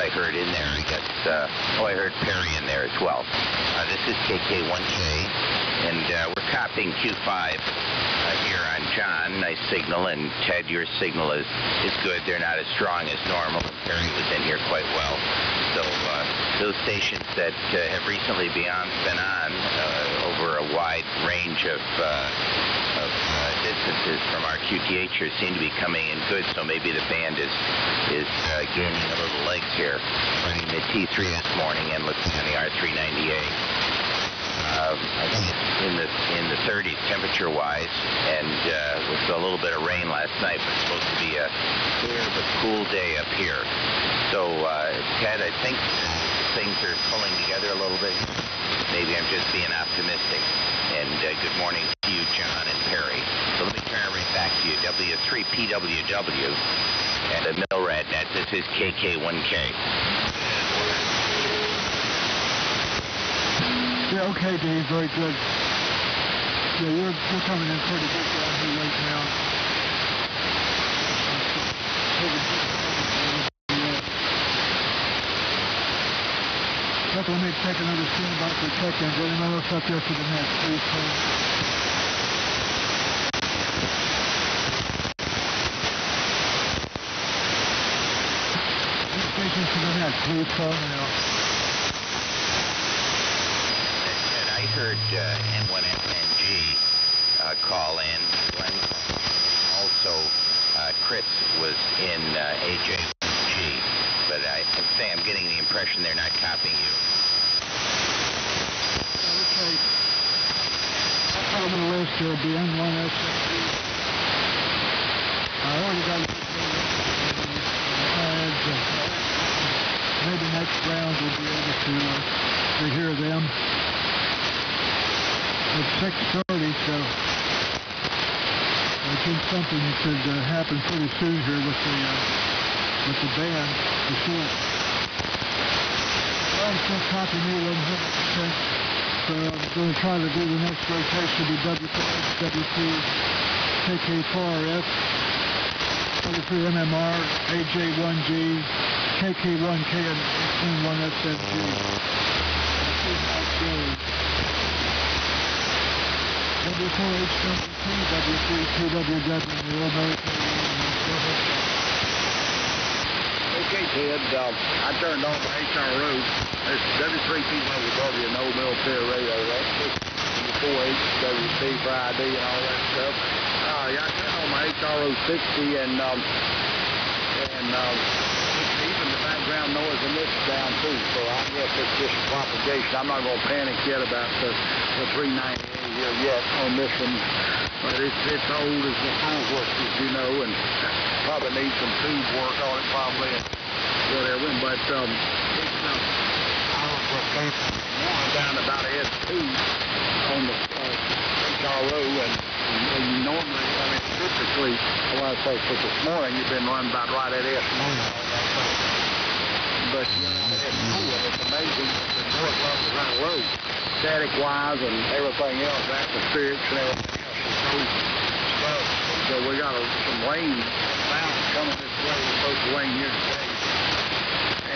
I heard in there. I guess. Uh, oh, I heard Perry in there as well. Uh, this is KK1K, and uh, we're copying Q5 uh, here on John. Nice signal, and Ted, your signal is is good. They're not as strong as normal. Perry was in here quite well. So uh, those stations that uh, have recently been on over a wide range of. Uh, uh, distances from our QTHers seem to be coming in good, so maybe the band is is uh, gaining a little legs here. Running the T3 this morning and looking on the R398. Um, I think it's in the in the 30s temperature wise, and uh, with a little bit of rain last night, but it's supposed to be a clear but cool day up here. So, uh, Ted, I think things are pulling together a little bit. Maybe I'm just being optimistic. And uh, good morning to you, John and Perry. So let me turn it right back to you. W3PWW and the Milradnet. This is KK1K. Yeah, okay, Dave. Very good. Yeah, you're, you're coming in pretty good down here right now. Let me take another standby for check-in. Go anyone else up there for the next, please, Cooper. And I heard uh, N1FNG uh, call in when also uh, Chris was in uh, AJG. But I say I'm getting the impression they're not copying you. Okay. I'm going to list the N1FNG. Maybe next round we'll be able to, uh, to hear them. It's 6.30, so I think something should uh, happen pretty soon here with the, uh, with the band, for sure. I'm still me 100%. So I'm going to try to do the next rotation to W4, W3, KK4RF, W3MMR, AJ1G, KK1K, and N1SFG. W4HWT, W3PWW, and the old military. Okay, Ted. Um, I turned on the HRO. It's W3PWW and old military radio. That's the 4HWT for ID and all that stuff. Uh, yeah, I turned on my HRO 60 and um, and um, background noise in this down too. So I guess it's just propagation. I'm not going to panic yet about the, the 398 here yet on this one. But it's it's old as the phone as you know, and probably needs some tube work on it probably and whatever. But um, it's uh, down about S2 on the uh, HRO, and, and normally, I mean, typically, I say for this morning, you've been running about right at S1 on that. But you know, S2, and it's amazing the north is right low, static wise and everything else, atmospherics and everything else is so slow. So we got a, some rain bounce coming this way. We're supposed to rain here today.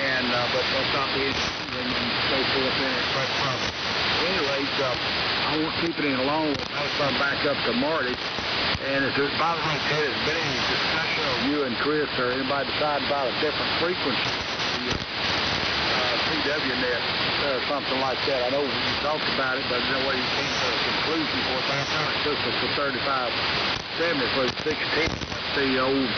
And, uh, but that's not the issue and so forth in it. But, uh, anyway, uh, I won't keep it any longer. I'll start back up to Marty. And if there's, by the way, Ted, has been any discussion of you and Chris or anybody deciding about a different frequency? The, uh, PWNet or something like that. I know you talked about it, but no way you came to a conclusion for it. Took us to 3570 for 16. The old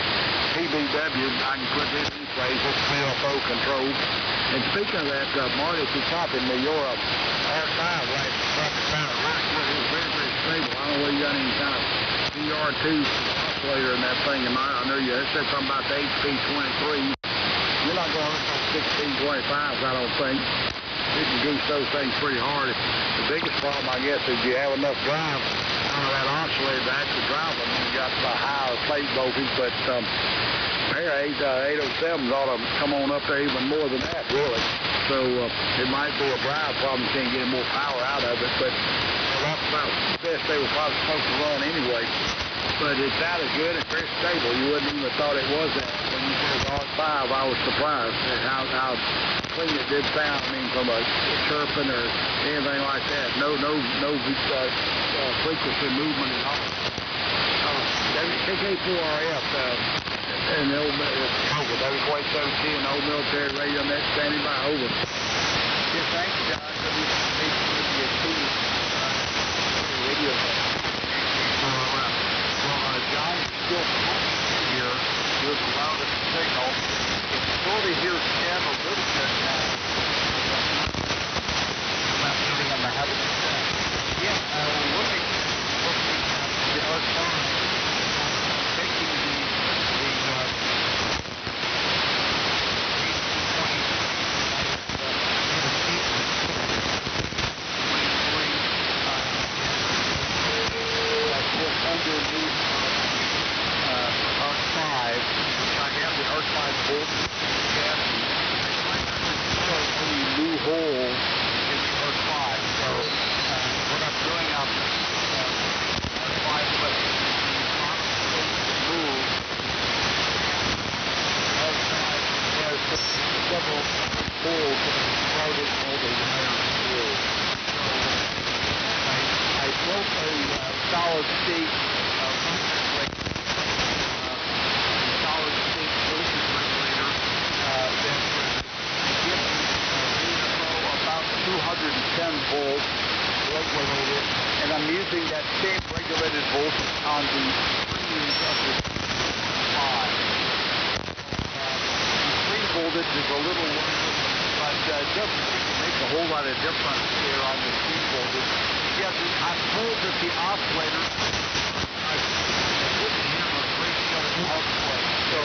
PBW, I can put this in place, it's VFO control. And speaking of that, uh, Marty, if you copied me, your uh, R5 last truck found right good. It was very, very stable. I don't know you got any kind of DR2 oscillator in that thing. And I, I know you said something about the HP23. You're not going to 1625s, I don't think. You can goose those things pretty hard. The biggest problem, I guess, is you have enough drive out of that oscillator to actually drive them. You got the higher plate voltage, but um, there, 8, uh, 807s ought to come on up there even more than that, really. So uh, it might be a drive problem. You can't get more power out of it, but that's about the best they were probably supposed to run anyway. But it sounded good and very stable. You wouldn't even have thought it was that. When you said R5, I was surprised at how, how clean it did sound. I mean, from a chirping or anything like that. No, no, no uh, uh, frequency movement at all. Uh, KK4RF, uh, and the old, uh, over, W-17 and old military radio net standing by, over. Yes, thank you, John. WHBC, uh, radio. Well, uh, Still here with the loudest signal. It's sort of here Ken a little bit now. About something on the habit. Yeah, uh, we're looking, looking at the our phone, taking the, the, uh, underneath uh, Arc 5, I have the Arc 5 bolt chassis. I find that there's a new hole in the Arc 5. So uh, what I'm doing, I'm uh, Arc 5 lets the move. Arc 5 has several holes that are crowded all the wires through. So I, I built a uh, solid state uh, voltage reg- uh, solid state voltage regulator uh, that would give the uh, VFO about 210 volts regulated, and I'm using that same regulated voltage on the screens of the 5. Uh, the screen voltage is a little lower, but uh, doesn't make a whole lot of difference there on the screen voltage. The, I'm told that the oscillator, I didn't hear a great deal of so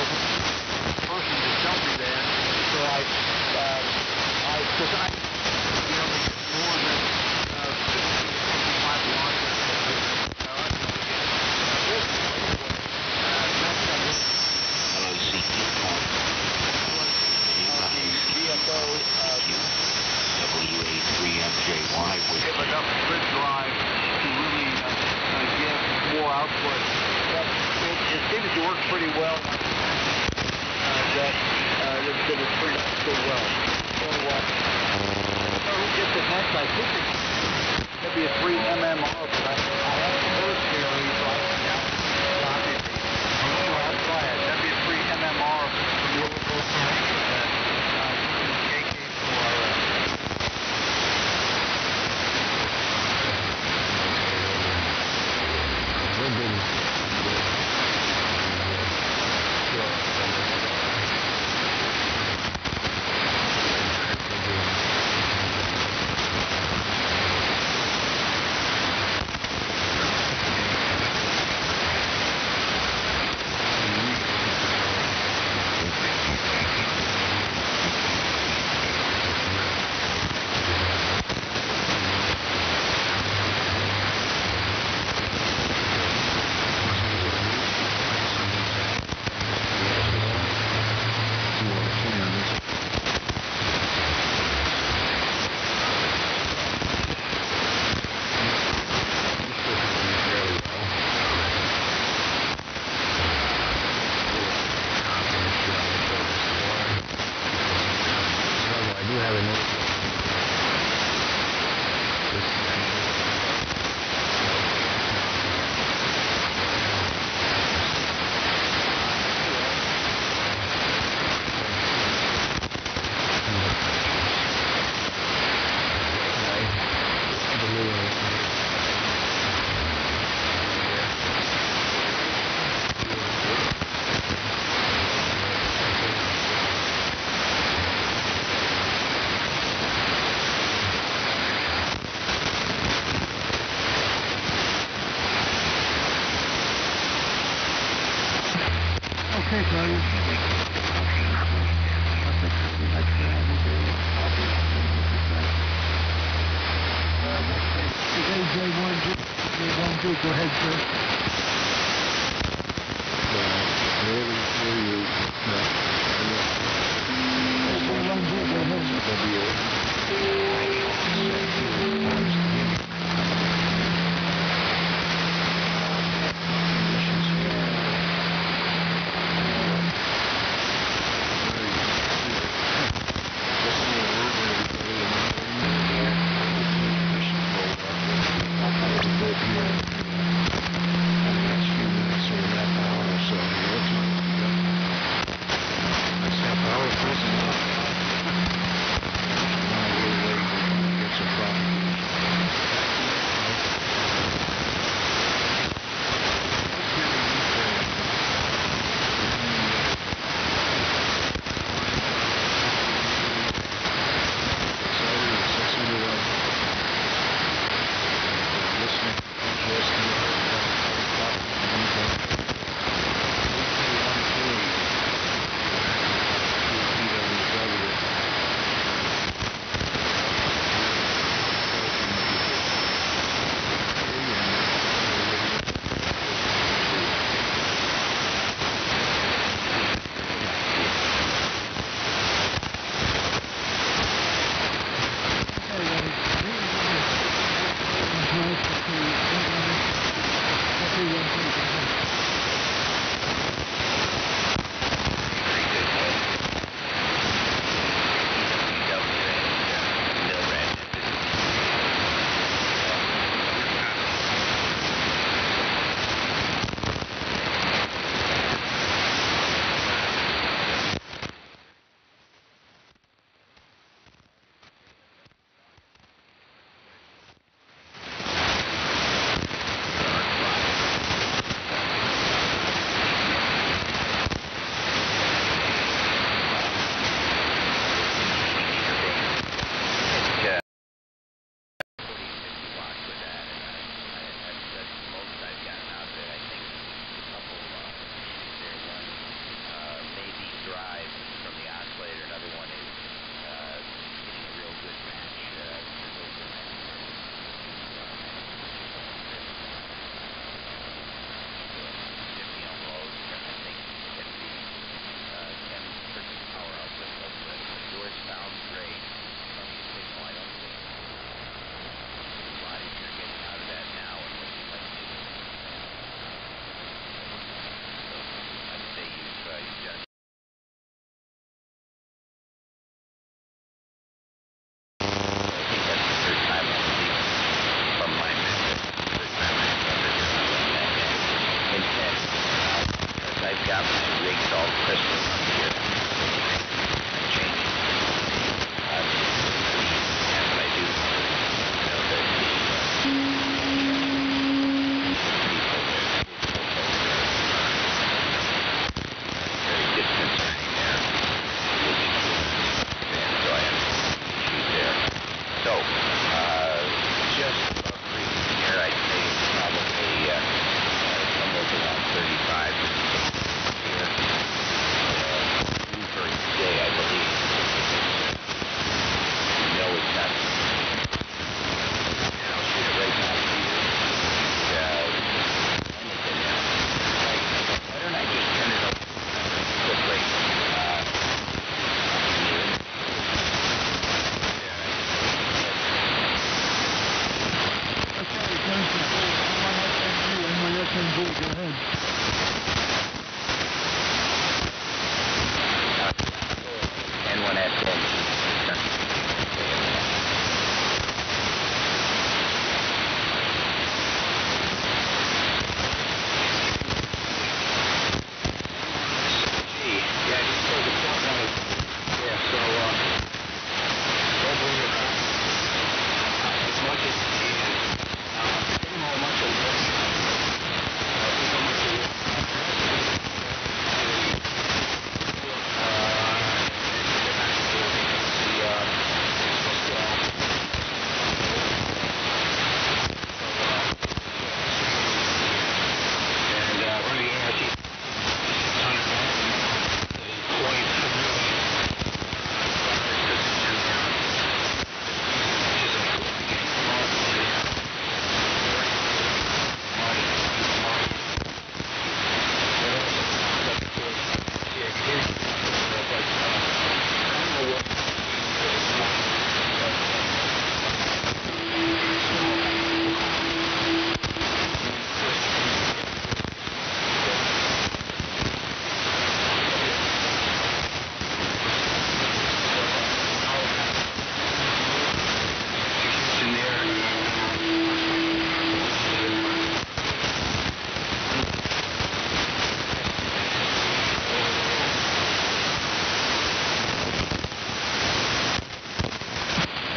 the person to tell me that, so I, uh, I, because I, rigs all Christmas.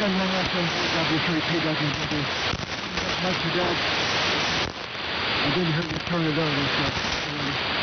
Send one SMG W3PWW. Much of that. I didn't hear you turn it over, so. uh,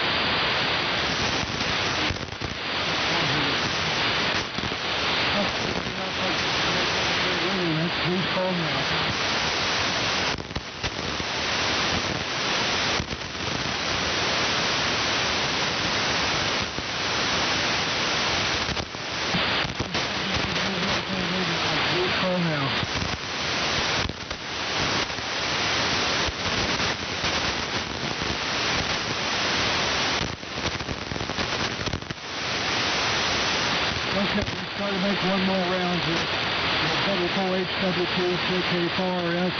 LHW2KK4RS,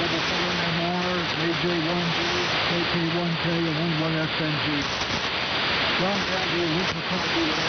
777MR, AJ1G, KK1K, and 11SNG. John Andrew, Lincoln County.